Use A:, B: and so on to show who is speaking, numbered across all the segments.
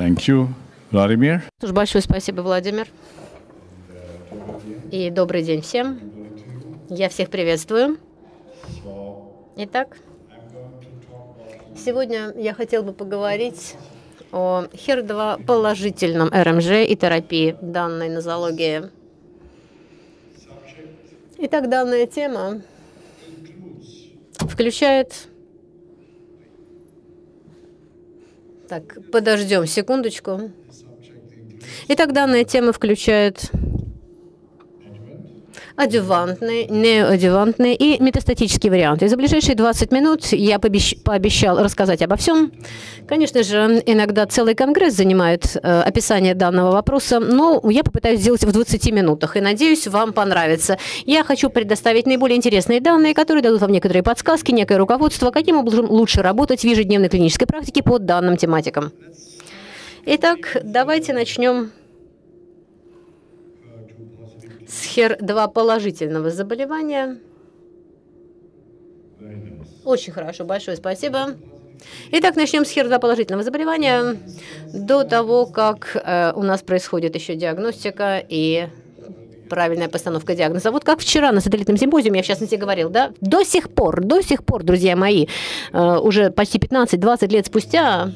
A: Thank you, Vladimir.
B: Тоже большое спасибо, Владимир. И добрый день всем. Я всех приветствую. Итак, сегодня я хотел бы поговорить о HER2 положительном РМЖ и терапии данной нозологии. Итак, данная тема включает... Так, подождем секундочку. Итак, данная тема включает адювантные, неоадювантные и метастатические варианты. И за ближайшие 20 минут я пообещал рассказать обо всем. Конечно же, иногда целый конгресс занимает э, описание данного вопроса, но я попытаюсь сделать в 20 минутах, и надеюсь, вам понравится. Я хочу предоставить наиболее интересные данные, которые дадут вам некоторые подсказки, некое руководство, каким образом лучше работать в ежедневной клинической практике по данным тематикам. Итак, давайте начнем с HER2 положительного заболевания. Очень хорошо, большое спасибо. Итак, начнем с HER2 положительного заболевания. До того, как э, у нас происходит еще диагностика и правильная постановка диагноза. Вот как вчера на сателлитном симпозиуме, я в частности говорил, да, до сих пор, до сих пор, друзья мои, э, уже почти 15-20 лет спустя,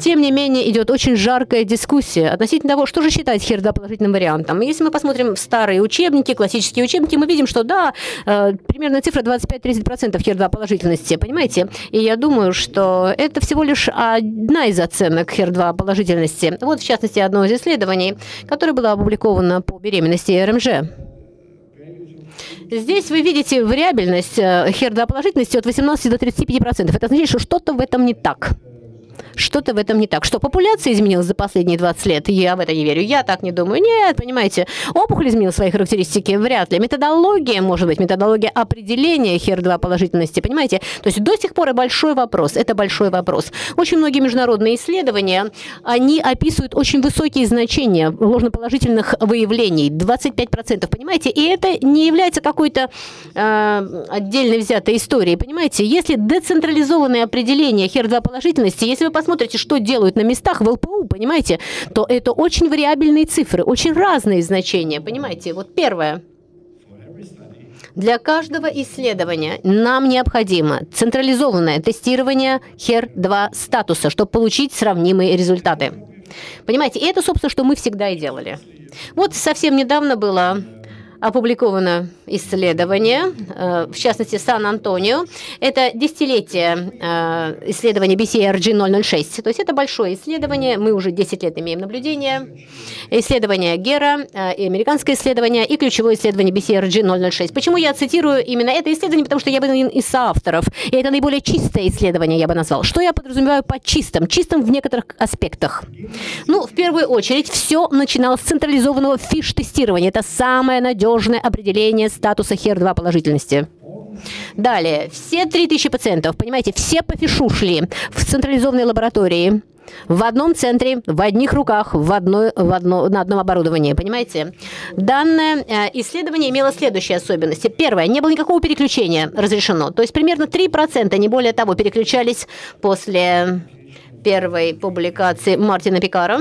B: тем не менее, идет очень жаркая дискуссия относительно того, что же считать херда положительным вариантом. Если мы посмотрим старые учебники, классические учебники, мы видим, что да, э, примерно цифра 25-30% херда положительности, понимаете? И я думаю, что это всего лишь одна из оценок хер положительности. Вот, в частности, одно из исследований, которое было опубликовано по беременности РМЖ. Здесь вы видите вариабельность э, херда положительности от 18 до 35%. Это значит, что что-то в этом не так что-то в этом не так. Что, популяция изменилась за последние 20 лет? Я в это не верю. Я так не думаю. Нет, понимаете, опухоль изменила свои характеристики? Вряд ли. Методология, может быть, методология определения HER2 положительности, понимаете? То есть до сих пор и большой вопрос. Это большой вопрос. Очень многие международные исследования, они описывают очень высокие значения ложноположительных выявлений. 25%, понимаете? И это не является какой-то э, отдельно взятой историей, понимаете? Если децентрализованное определение HER2 положительности, если вы посмотрите, что делают на местах в ЛПУ, понимаете, то это очень вариабельные цифры, очень разные значения, понимаете. Вот первое. Для каждого исследования нам необходимо централизованное тестирование HER2 статуса, чтобы получить сравнимые результаты. Понимаете, и это, собственно, что мы всегда и делали. Вот совсем недавно было опубликовано исследование, э, в частности, Сан-Антонио. Это десятилетие э, исследования BCRG-006. То есть это большое исследование, мы уже 10 лет имеем наблюдение. Исследование Гера, э, и американское исследование, и ключевое исследование BCRG-006. Почему я цитирую именно это исследование? Потому что я один из соавторов, и это наиболее чистое исследование, я бы назвал. Что я подразумеваю под чистым? Чистым в некоторых аспектах. Ну, в первую очередь, все начиналось с централизованного фиш-тестирования. Это самое надежное определение статуса HER2 положительности. Далее, все 3000 пациентов, понимаете, все по фишу шли в централизованной лаборатории, в одном центре, в одних руках, в одной, в одно, на одном оборудовании, понимаете? Данное э, исследование имело следующие особенности. Первое, не было никакого переключения разрешено. То есть примерно 3%, не более того, переключались после первой публикации Мартина Пикара.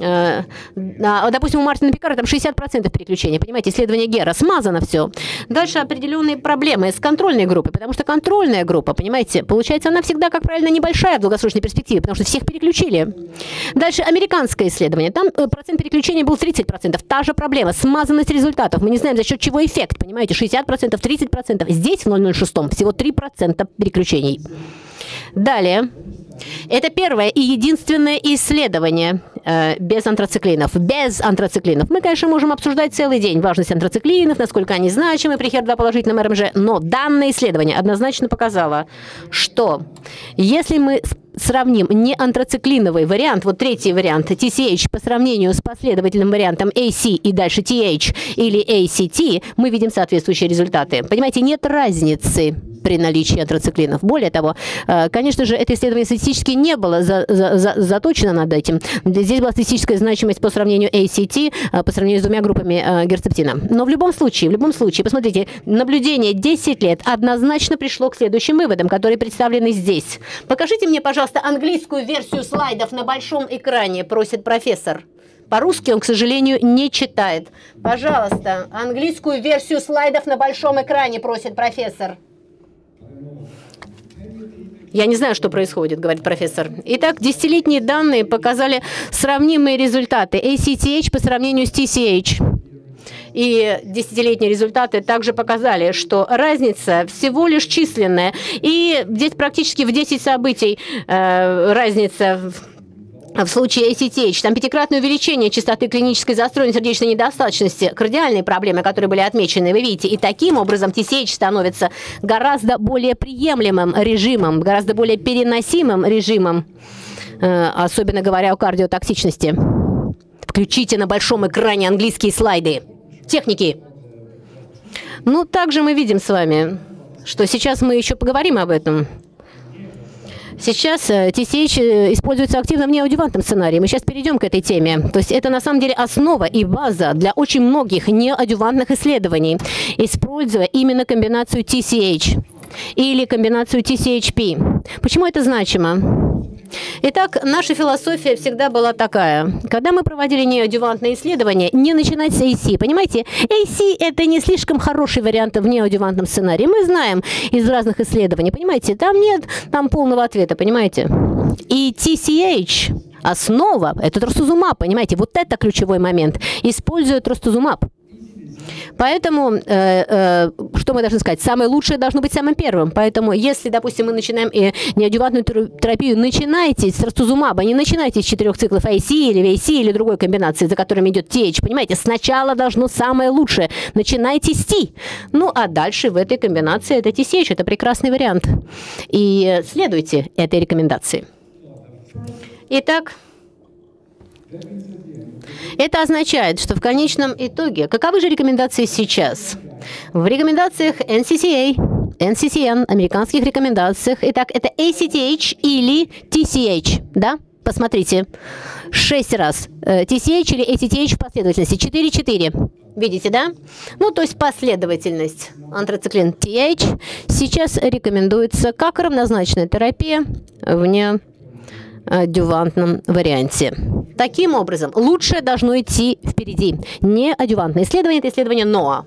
B: Э, допустим, у Мартина Пикара там 60% переключения, понимаете, исследование Гера, смазано все. Дальше определенные проблемы с контрольной группой, потому что контрольная группа, понимаете, получается, она всегда, как правильно, небольшая в долгосрочной перспективе, потому что всех переключили. Дальше американское исследование, там э, процент переключения был 30%, та же проблема, смазанность результатов, мы не знаем, за счет чего эффект, понимаете, 60%, 30%, здесь в 006 всего 3% переключений. Далее, это первое и единственное исследование э, без антрациклинов. Без антрациклинов. Мы, конечно, можем обсуждать целый день важность антрациклинов, насколько они значимы при HER2 положительном РМЖ, но данное исследование однозначно показало, что если мы сравним не антрациклиновый вариант, вот третий вариант, TCH, по сравнению с последовательным вариантом AC и дальше TH или ACT, мы видим соответствующие результаты. Понимаете, нет разницы при наличии антрациклинов. Более того, э, конечно же, это исследование статистически не было за, за, за, заточено над этим. Здесь была статистическая значимость по сравнению ACT, э, по сравнению с двумя группами э, герцептина. Но в любом случае, в любом случае, посмотрите, наблюдение 10 лет однозначно пришло к следующим выводам, которые представлены здесь. Покажите мне, пожалуйста, английскую версию слайдов на большом экране, просит профессор. По-русски он, к сожалению, не читает. Пожалуйста, английскую версию слайдов на большом экране просит профессор. Я не знаю, что происходит, говорит профессор. Итак, десятилетние данные показали сравнимые результаты ACTH по сравнению с TCH. И десятилетние результаты также показали, что разница всего лишь численная. И здесь практически в 10 событий э, разница в случае ACTH, там пятикратное увеличение частоты клинической застроенной сердечной недостаточности, кардиальные проблемы, которые были отмечены, вы видите, и таким образом TCH становится гораздо более приемлемым режимом, гораздо более переносимым режимом, э, особенно говоря о кардиотоксичности. Включите на большом экране английские слайды. Техники. Ну, также мы видим с вами, что сейчас мы еще поговорим об этом. Сейчас TCH э, э, используется активно в неадювантном сценарии. Мы сейчас перейдем к этой теме. То есть это на самом деле основа и база для очень многих неадювантных исследований, используя именно комбинацию TCH или комбинацию TCHP. Почему это значимо? Итак, наша философия всегда была такая. Когда мы проводили неодювантные исследования, не начинать с AC. Понимаете, AC – это не слишком хороший вариант в неодювантном сценарии. Мы знаем из разных исследований, понимаете, там нет там полного ответа, понимаете. И TCH – основа – это тростузумаб, понимаете, вот это ключевой момент. Используя тростузумаб. Поэтому, э, э, что мы должны сказать? Самое лучшее должно быть самым первым. Поэтому, если, допустим, мы начинаем э, неадювантную терапию, начинайте с растузумаба, не начинайте с четырех циклов IC или VC или другой комбинации, за которыми идет TH. Понимаете, сначала должно самое лучшее. Начинайте с T. Ну, а дальше в этой комбинации это TCH. Это прекрасный вариант. И следуйте этой рекомендации. Итак, это означает, что в конечном итоге, каковы же рекомендации сейчас? В рекомендациях NCCA, NCCN, американских рекомендациях, итак, это ACTH или TCH, да? Посмотрите, шесть раз TCH или ACTH в последовательности, 4-4. Видите, да? Ну, то есть последовательность антрациклин TH сейчас рекомендуется как равнозначная терапия вне адювантном варианте. Таким образом, лучшее должно идти впереди. Не адювантное исследование, это исследование НОА.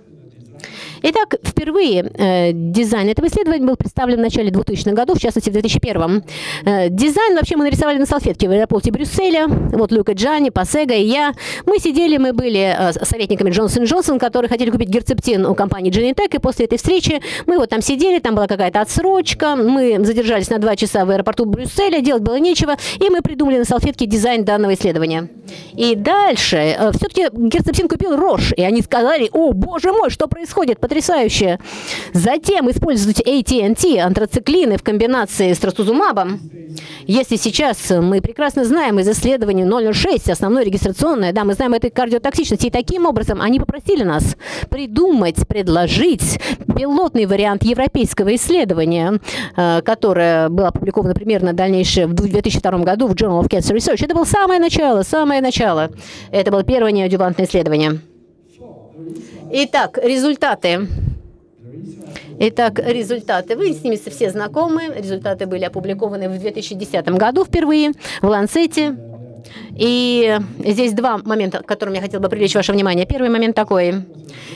B: Итак, впервые э, дизайн этого исследования был представлен в начале 2000-х годов, в частности в 2001 э, Дизайн вообще мы нарисовали на салфетке в аэропорте Брюсселя. Вот Люка Джани, Пасега и я. Мы сидели, мы были э, советниками Джонсон Джонсон, которые хотели купить герцептин у компании Genentech, и после этой встречи мы вот там сидели, там была какая-то отсрочка, мы задержались на два часа в аэропорту Брюсселя, делать было нечего, и мы придумали на салфетке дизайн данного исследования. И дальше э, все-таки герцептин купил Рош, и они сказали, о, боже мой, что происходит, потрясающе. Затем используйте AT&T, антрациклины в комбинации с трастузумабом. Если сейчас мы прекрасно знаем из исследований 006, основное регистрационное, да, мы знаем этой кардиотоксичности, и таким образом они попросили нас придумать, предложить пилотный вариант европейского исследования, э, которое было опубликовано примерно дальнейшее в 2002 году в Journal of Cancer Research. Это было самое начало, самое начало. Это было первое неодювантное исследование. Итак, результаты. Итак, результаты. Вы с ними все знакомы. Результаты были опубликованы в 2010 году впервые в Ланцете. И здесь два момента, к которым я хотела бы привлечь ваше внимание. Первый момент такой.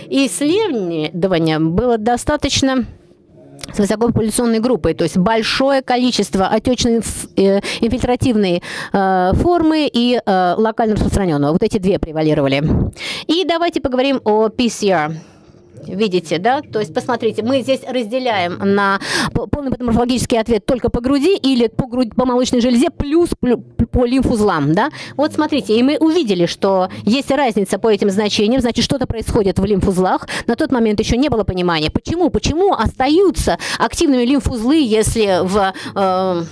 B: Исследование было достаточно с высокопопуляционной группой, то есть большое количество отечной э, инфильтративной э, формы и э, локально распространенного. Вот эти две превалировали. И давайте поговорим о PCR. Видите, да? То есть, посмотрите, мы здесь разделяем на полный патоморфологический ответ только по груди или по, грудь, по молочной железе плюс по лимфузлам, да? Вот смотрите, и мы увидели, что есть разница по этим значениям, значит, что-то происходит в лимфузлах. На тот момент еще не было понимания. Почему? Почему остаются активными лимфузлы, если в... Э,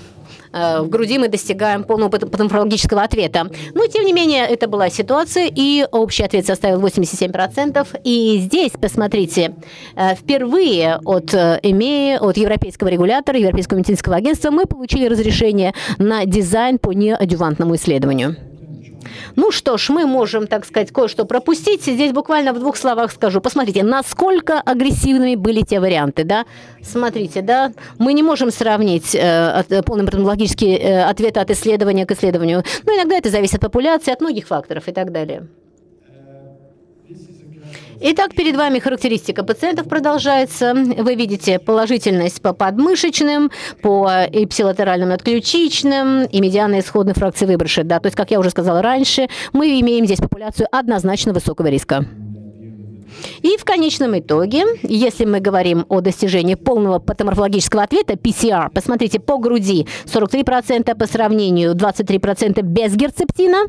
B: в груди мы достигаем полного патоморфологического ответа. Но, тем не менее, это была ситуация, и общий ответ составил 87%. И здесь, посмотрите, э, впервые от ЭМЕИ, от Европейского регулятора, Европейского медицинского агентства, мы получили разрешение на дизайн по неадювантному исследованию. Ну что ж, мы можем, так сказать, кое-что пропустить. Здесь буквально в двух словах скажу. Посмотрите, насколько агрессивными были те варианты, да? Смотрите, да, мы не можем сравнить э, э полный методологический э, ответ от исследования к исследованию. Но иногда это зависит от популяции, от многих факторов и так далее. Итак, перед вами характеристика пациентов продолжается. Вы видите положительность по подмышечным, по эпсилатеральным надключичным и медианной исходной фракции выброса. Да, то есть, как я уже сказала раньше, мы имеем здесь популяцию однозначно высокого риска. И в конечном итоге, если мы говорим о достижении полного патоморфологического ответа, PCR, посмотрите, по груди 43% по сравнению 23% без герцептина,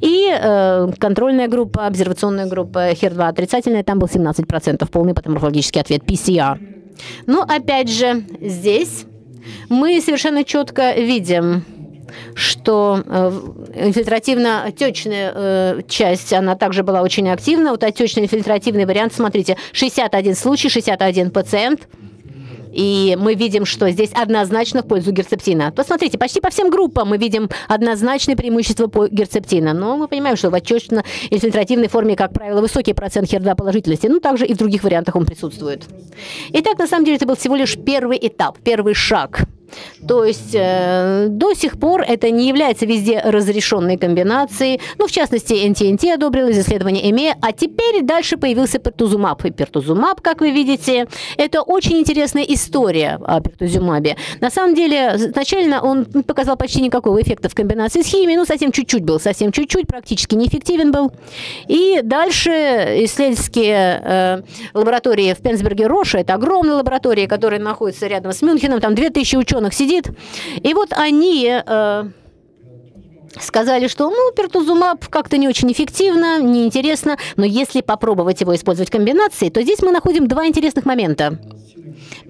B: и э, контрольная группа, обсервационная группа HER2 отрицательная, там был 17%, полный патоморфологический ответ, PCR. Но опять же, здесь мы совершенно четко видим, что э, инфильтративно-отечная э, часть, она также была очень активна. Вот отечно-инфильтративный вариант, смотрите, 61 случай, 61 пациент – и мы видим, что здесь однозначно в пользу герцептина. Посмотрите, почти по всем группам мы видим однозначное преимущество по герцептина. Но мы понимаем, что в отечественно-инфильтративной форме, как правило, высокий процент херда положительности. Ну, также и в других вариантах он присутствует. Итак, на самом деле, это был всего лишь первый этап, первый шаг – то есть э, до сих пор это не является везде разрешенной комбинацией. Ну, в частности, NTNT одобрилось исследование ЭМЕ, а теперь дальше появился пертузумаб. И пертузумаб, как вы видите, это очень интересная история о пертузумабе. На самом деле, изначально он показал почти никакого эффекта в комбинации с химией, ну, совсем чуть-чуть был, совсем чуть-чуть, практически неэффективен был. И дальше исследовательские э, лаборатории в Пенсберге Роша, это огромная лаборатория, которая находится рядом с Мюнхеном, там 2000 ученых ученых сидит. И вот они э, сказали, что ну, пертузумаб как-то не очень эффективно, неинтересно, но если попробовать его использовать в комбинации, то здесь мы находим два интересных момента.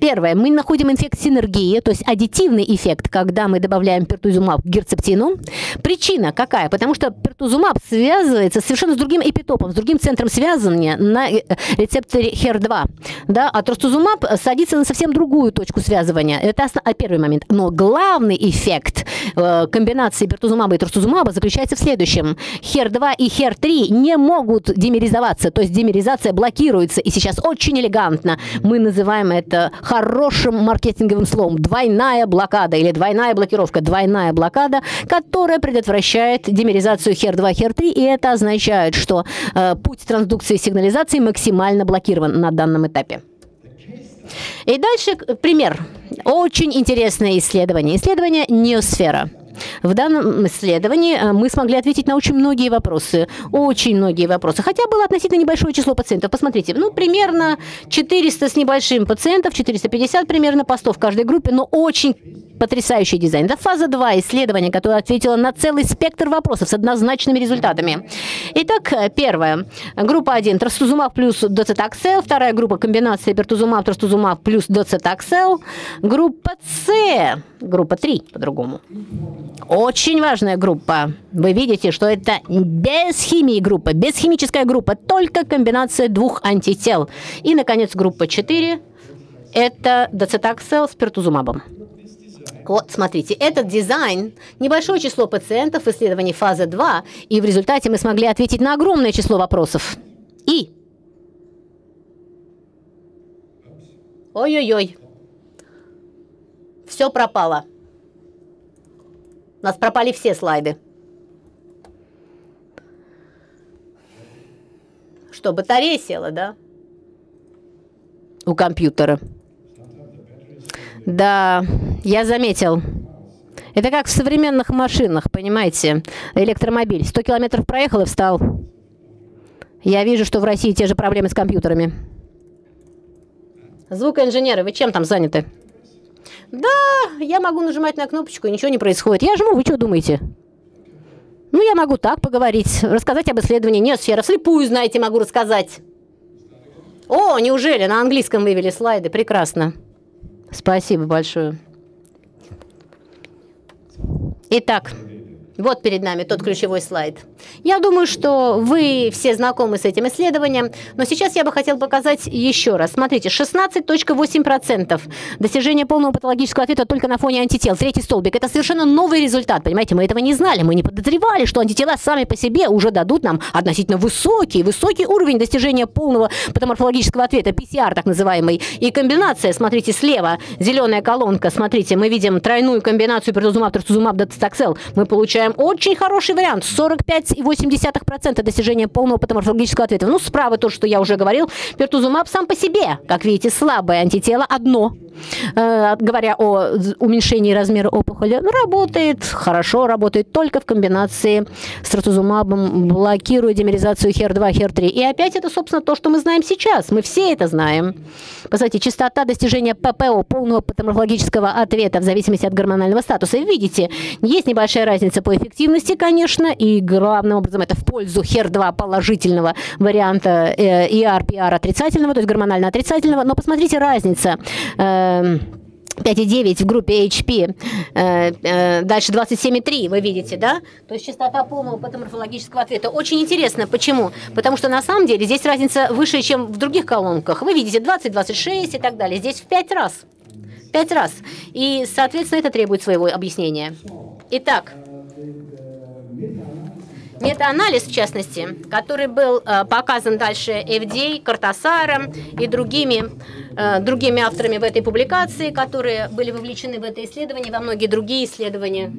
B: Первое. Мы находим эффект синергии, то есть аддитивный эффект, когда мы добавляем пертузумаб к герцептину. Причина какая? Потому что пертузумаб связывается совершенно с другим эпитопом, с другим центром связывания на э, рецепторе HER2. Да? А тростузумаб садится на совсем другую точку связывания. Это а, первый момент. Но главный эффект э, комбинации пертузумаба и тростузумаба заключается в следующем. HER2 и HER3 не могут димеризоваться, то есть димеризация блокируется. И сейчас очень элегантно мы называем это хорошим маркетинговым словом. Двойная блокада или двойная блокировка. Двойная блокада, которая предотвращает димеризацию HER2, HER3, и это означает, что э, путь трансдукции сигнализации максимально блокирован на данном этапе. И дальше пример. Очень интересное исследование. Исследование неосфера. В данном исследовании э, мы смогли ответить на очень многие вопросы, очень многие вопросы, хотя было относительно небольшое число пациентов. Посмотрите, ну, примерно 400 с небольшим пациентов, 450 примерно постов в каждой группе, но очень потрясающий дизайн. Это фаза 2 исследования, которое ответило на целый спектр вопросов с однозначными результатами. Итак, первая. Группа 1 трастузумаб плюс доцитаксел. Вторая группа комбинация пертузумаб, трастузумаб плюс доцитаксел. Группа С. Группа 3 по-другому. Очень важная группа. Вы видите, что это без химии группа, без химическая группа, только комбинация двух антител. И, наконец, группа 4 – это доцитаксел с пертузумабом. Вот, смотрите, этот дизайн, небольшое число пациентов в исследовании фазы 2, и в результате мы смогли ответить на огромное число вопросов. И... Ой-ой-ой. Все пропало. У нас пропали все слайды. Что, батарея села, да? У компьютера. Да, я заметил. Это как в современных машинах, понимаете? Электромобиль. 100 километров проехал и встал. Я вижу, что в России те же проблемы с компьютерами. Звукоинженеры, вы чем там заняты? Да, я могу нажимать на кнопочку, и ничего не происходит. Я жму, вы что думаете? Ну, я могу так поговорить, рассказать об исследовании. Нет, сфера вслепую, знаете, могу рассказать. О, неужели? На английском вывели слайды. Прекрасно. Спасибо большое. Итак, вот перед нами тот ключевой слайд. Я думаю, что вы все знакомы с этим исследованием, но сейчас я бы хотел показать еще раз. Смотрите, 16.8% достижения полного патологического ответа только на фоне антител. Третий столбик. Это совершенно новый результат, понимаете? Мы этого не знали, мы не подозревали, что антитела сами по себе уже дадут нам относительно высокий, высокий уровень достижения полного патоморфологического ответа, PCR так называемый. И комбинация, смотрите, слева, зеленая колонка, смотрите, мы видим тройную комбинацию пердозумаб, трастузумаб, доцитоксел. Мы получаем очень хороший вариант, 45,8% достижения полного патоморфологического ответа. Ну, справа то, что я уже говорил, пертузумаб сам по себе, как видите, слабое антитело одно, говоря о уменьшении размера опухоли, работает, хорошо работает только в комбинации с тротузумабом, блокируя димеризацию HER2, HER3. И опять это, собственно, то, что мы знаем сейчас. Мы все это знаем. Посмотрите, частота достижения ППО, полного патоморфологического ответа в зависимости от гормонального статуса. видите, есть небольшая разница по эффективности, конечно, и главным образом это в пользу HER2 положительного варианта э, и RPR отрицательного, то есть гормонально отрицательного. Но посмотрите разница. Э, 5,9 в группе HP, э, э, дальше 27,3, вы видите, да? То есть частота полного патоморфологического ответа. Очень интересно, почему? Потому что на самом деле здесь разница выше, чем в других колонках. Вы видите 20, 26 и так далее. Здесь в 5 раз. 5 раз. И, соответственно, это требует своего объяснения. Итак, Метаанализ, в частности, который был э, показан дальше FDA, Картасаром и другими, э, другими авторами в этой публикации, которые были вовлечены в это исследование, во многие другие исследования,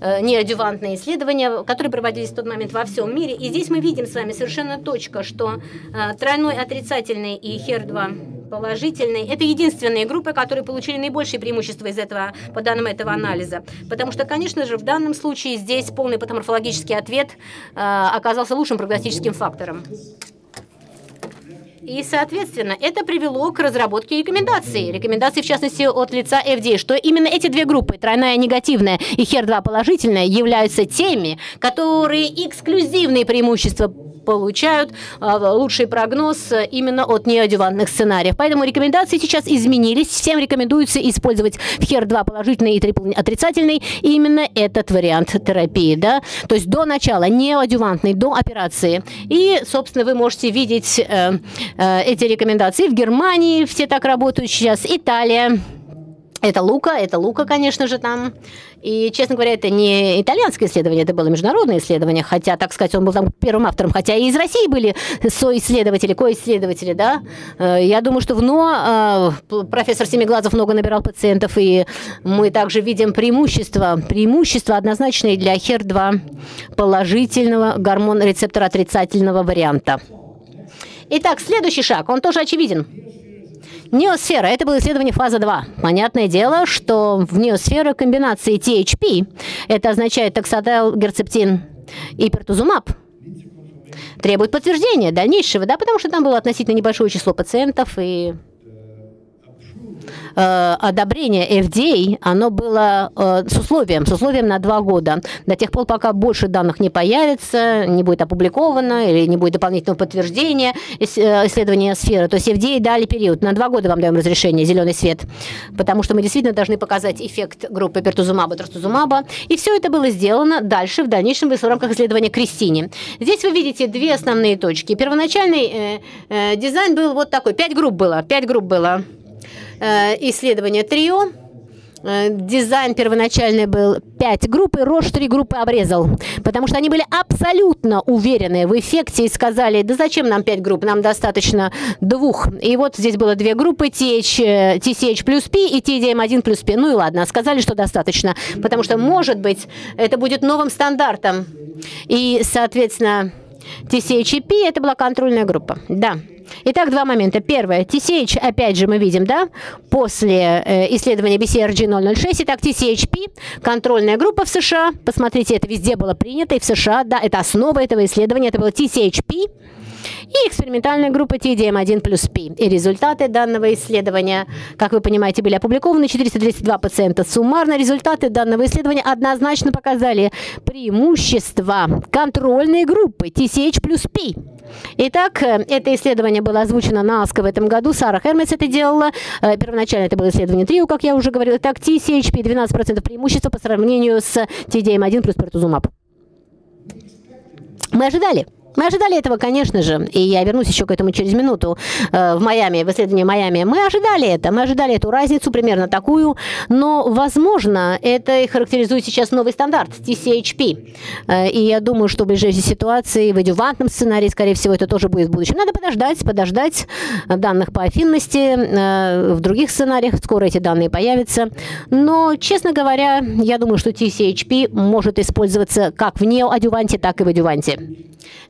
B: э, неадювантные исследования, которые проводились в тот момент во всем мире. И здесь мы видим с вами совершенно точно, что тройной отрицательный и HER2 положительный. Это единственные группы, которые получили наибольшие преимущества из этого, по данным этого анализа. Потому что, конечно же, в данном случае здесь полный патоморфологический ответ э, оказался лучшим прогностическим фактором. И, соответственно, это привело к разработке рекомендаций. Рекомендаций, в частности, от лица FDA, что именно эти две группы, тройная негативная и HER2 положительная, являются теми, которые эксклюзивные преимущества получают а, лучший прогноз именно от неодювантных сценариев. Поэтому рекомендации сейчас изменились. Всем рекомендуется использовать в HER2 положительный и трипл отрицательный именно этот вариант терапии. Да? То есть до начала, неодювантный, до операции. И, собственно, вы можете видеть э, э, эти рекомендации в Германии, все так работают сейчас, Италия. Это Лука, это Лука, конечно же, там. И, честно говоря, это не итальянское исследование, это было международное исследование, хотя, так сказать, он был там первым автором, хотя и из России были соисследователи, коисследователи, да. Э, я думаю, что в НО э, профессор Семиглазов много набирал пациентов, и мы также видим преимущества, преимущества однозначные для HER2 положительного гормон рецептора отрицательного варианта. Итак, следующий шаг, он тоже очевиден. Неосфера – это было исследование фаза 2. Понятное дело, что в неосферу комбинации THP, это означает токсадел, герцептин и пертузумаб, требует подтверждения дальнейшего, да, потому что там было относительно небольшое число пациентов, и э, одобрение FDA, оно было э, с условием, с условием на два года. До тех пор, пока больше данных не появится, не будет опубликовано или не будет дополнительного подтверждения э, исследования сферы. То есть FDA дали период. На два года вам даем разрешение, зеленый свет. Потому что мы действительно должны показать эффект группы пертузумаба, трастузумаба. И все это было сделано дальше, в дальнейшем в рамках исследования Кристини. Здесь вы видите две основные точки. Первоначальный э, э, дизайн был вот такой. Пять групп было. Пять групп было. Э, исследование трио. Э, дизайн первоначальный был 5 групп, и Roche 3 группы обрезал, потому что они были абсолютно уверены в эффекте и сказали, да зачем нам 5 групп, нам достаточно двух. И вот здесь было две группы, TH, TCH плюс P и TDM1 плюс P. Ну и ладно, сказали, что достаточно, потому что, может быть, это будет новым стандартом. И, соответственно, TCH это была контрольная группа. Да. Итак, два момента. Первое. TCH, опять же, мы видим, да, после э, исследования BCRG 006. Итак, TCHP, контрольная группа в США. Посмотрите, это везде было принято, и в США, да, это основа этого исследования, это было TCHP и экспериментальная группа TDM1 плюс P. И результаты данного исследования, как вы понимаете, были опубликованы. 432 пациента. Суммарно результаты данного исследования однозначно показали преимущество контрольной группы TCH плюс P Итак, э, это исследование было озвучено на АСКО в этом году. Сара Хермес это делала. Э, первоначально это было исследование трио, как я уже говорила. Так, TCHP 12% преимущества по сравнению с TDM1 плюс Pertuzumab. Мы ожидали. Мы ожидали этого, конечно же, и я вернусь еще к этому через минуту э, в Майами, в исследовании Майами. Мы ожидали это, мы ожидали эту разницу примерно такую, но, возможно, это характеризует сейчас новый стандарт TCHP. Э, и я думаю, что в ближайшей ситуации, в адювантном сценарии, скорее всего, это тоже будет в будущем. Надо подождать, подождать данных по афинности. Э, в других сценариях скоро эти данные появятся. Но, честно говоря, я думаю, что TCHP может использоваться как в неоадюванте, так и в адюванте.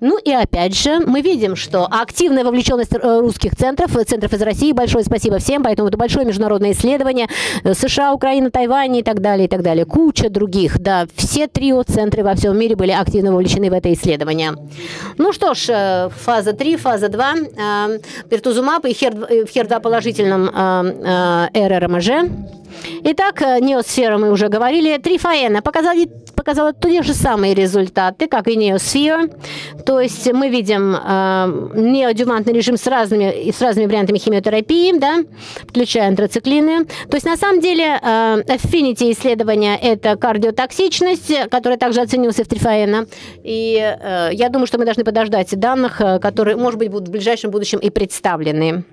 B: Ну и опять же, мы видим, что активная вовлеченность э, русских центров, э, центров из России, большое спасибо всем, поэтому это большое международное исследование, э, США, Украина, Тайвань и так далее, и так далее, куча других, да, все трио-центры во всем мире были активно вовлечены в это исследование. Ну что ж, фаза 3, фаза 2, пертузумаб и в хер положительном РРМЖ. Итак, неосфера мы уже говорили. Трифаэна показали, показала те же самые результаты, как и неосфера. То есть мы видим э, неодювантный режим с разными, с разными вариантами химиотерапии, да, включая антрациклины. То есть на самом деле э, affinity исследования – это кардиотоксичность, которая также оценивалась в трифаэна. И э, я думаю, что мы должны подождать данных, э, которые, может быть, будут в ближайшем будущем и представлены.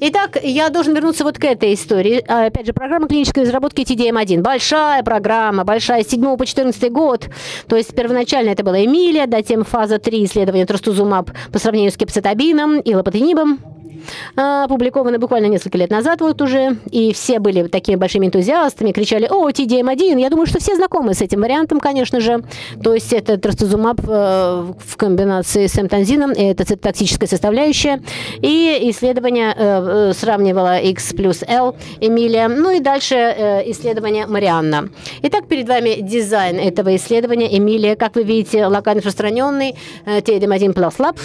B: Итак, я должен вернуться вот к этой истории. А, опять же, программа клинической разработки TDM1. Большая программа, большая, с 7 по 14 год. То есть первоначально это была Эмилия, затем фаза 3 исследования тростузумаб по сравнению с кепсатабином и лопатинибом опубликованы буквально несколько лет назад вот уже, и все были такими большими энтузиастами, кричали, о, TDM1, я думаю, что все знакомы с этим вариантом, конечно же, то есть это трастузумаб э, в комбинации с эмтанзином, это цитотоксическая составляющая, и исследование э, э, сравнивало X плюс L Эмилия, ну и дальше исследование Марианна. Итак, перед вами дизайн этого исследования. Эмилия, как вы видите, локально распространенный TDM1 Plus Lab,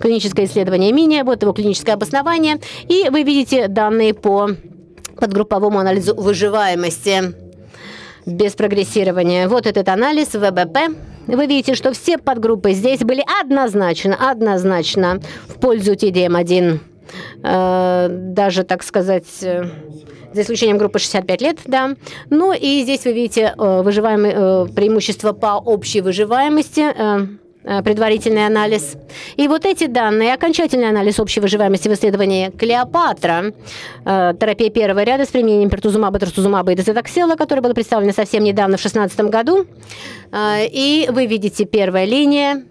B: клиническое исследование МИНИ, вот его клиническое обоснование. И вы видите данные по подгрупповому анализу выживаемости без прогрессирования. Вот этот анализ ВБП. Вы видите, что все подгруппы здесь были однозначно, однозначно в пользу TDM1. Э, даже, так сказать, э, за исключением группы 65 лет, да. Ну и здесь вы видите э, выживаемые, преимущество по общей выживаемости предварительный анализ. И вот эти данные, окончательный анализ общей выживаемости в исследовании Клеопатра, э, терапия первого ряда с применением пертузумаба, трастузумаба и дезотоксела, которое было представлено совсем недавно, в 2016 году. Э, и вы видите первая линия,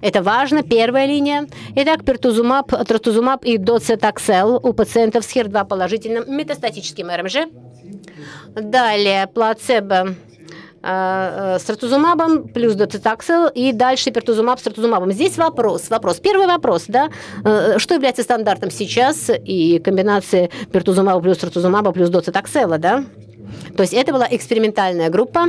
B: это важно, первая линия. Итак, пертузумаб, трастузумаб и доцетоксел у пациентов с HER2 положительным метастатическим РМЖ. Далее плацебо Э, с тратузумабом плюс доцитаксел и дальше пертузумаб с тратузумабом. Здесь вопрос, вопрос. Первый вопрос, да, э, что является стандартом сейчас и комбинации пертузумаба плюс тратузумаба плюс доцитаксела, да? То есть это была экспериментальная группа,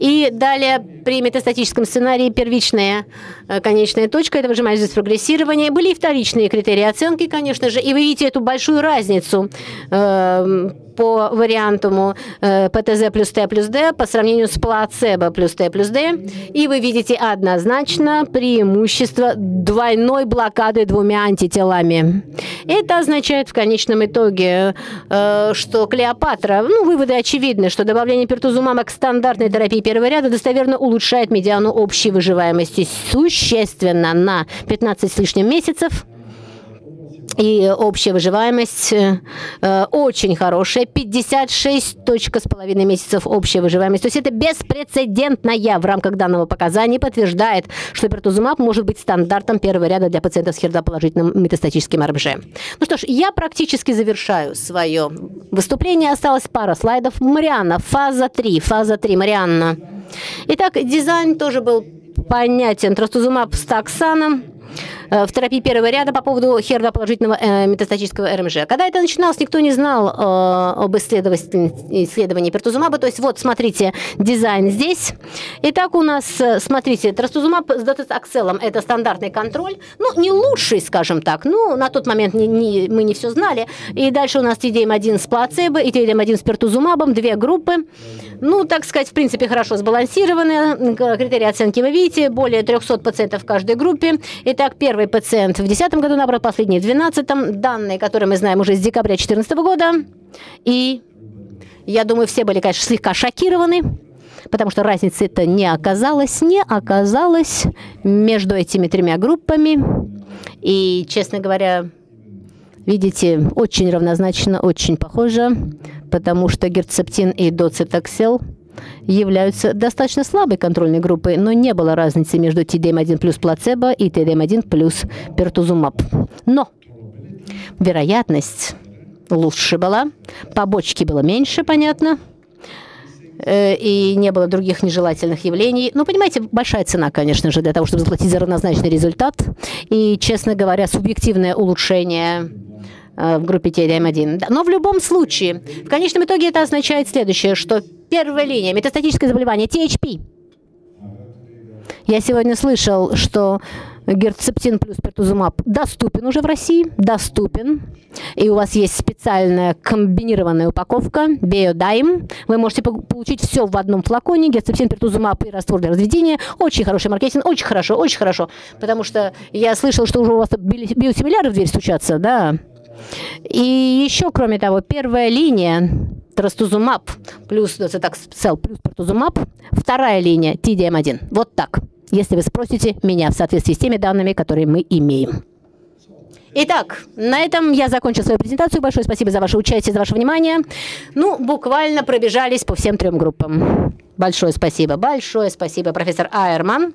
B: и далее при метастатическом сценарии первичная э, конечная точка, это выжимаемость прогрессирования. Были и вторичные критерии оценки, конечно же, и вы видите эту большую разницу э, по вариантуму э, ПТЗ плюс Т плюс Д по сравнению с плацебо плюс Т плюс Д. И вы видите однозначно преимущество двойной блокады двумя антителами. Это означает в конечном итоге, э, что Клеопатра, ну, выводы очевидны, что добавление пертузумаба к стандартной терапии первого ряда достоверно улучшает медиану общей выживаемости существенно на 15 с лишним месяцев и общая выживаемость э, очень хорошая, 56 точка с половиной месяцев общая выживаемость. То есть это беспрецедентная в рамках данного показания подтверждает, что пертузумаб может быть стандартом первого ряда для пациентов с хердоположительным метастатическим РБЖ. Ну что ж, я практически завершаю свое выступление. Осталось пара слайдов. Марианна, фаза 3, фаза 3, Марианна. Итак, дизайн тоже был понятен. Трастузумаб с таксаном в терапии первого ряда по поводу HER2-положительного метастатического РМЖ. Когда это начиналось, никто не знал об исследовании пертузумаба. То есть вот, смотрите, дизайн здесь. Итак, у нас, смотрите, трастузумаб с доцитакселом – это стандартный контроль. Ну, не лучший, скажем так. Ну, на тот момент не, не, мы не все знали. И дальше у нас TDM1 с плацебо и TDM1 с пертузумабом, две группы. Ну, так сказать, в принципе, хорошо сбалансированы. Критерии оценки вы видите, более 300 пациентов в каждой группе. Итак, первый пациент в 2010 году набрал, последний в 2012. Данные, которые мы знаем уже с декабря 2014 года. И я думаю, все были, конечно, слегка шокированы, потому что разницы это не оказалось, не оказалось между этими тремя группами. И, честно говоря, видите, очень равнозначно, очень похоже, потому что герцептин и доцитоксел являются достаточно слабой контрольной группой, но не было разницы между TDM1 плюс плацебо и TDM1 плюс пертузумаб. Но вероятность лучше была, побочки было меньше, понятно, э, и не было других нежелательных явлений. Ну, понимаете, большая цена, конечно же, для того, чтобы заплатить за равнозначный результат. И, честно говоря, субъективное улучшение в группе TDM1. Но в любом случае, в конечном итоге это означает следующее, что первая линия метастатическое заболевание THP. Я сегодня слышал, что герцептин плюс пертузумаб доступен уже в России, доступен. И у вас есть специальная комбинированная упаковка, биодайм. Вы можете получить все в одном флаконе, герцептин, пертузумаб и раствор для разведения. Очень хороший маркетинг, очень хорошо, очень хорошо. Потому что я слышал, что уже у вас биосимиляры в дверь стучатся, да. И еще, кроме того, первая линия трастузумаб плюс доцитаксел плюс пертузумаб, вторая линия TDM1. Вот так если вы спросите меня в соответствии с теми данными, которые мы имеем. Итак, на этом я закончил свою презентацию. Большое спасибо за ваше участие, за ваше внимание. Ну, буквально пробежались по всем трем группам. Большое спасибо, большое спасибо, профессор Айерман.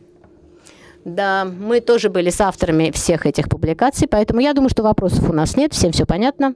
B: Да, мы тоже были с авторами всех этих публикаций, поэтому я думаю, что вопросов у нас нет, всем все понятно.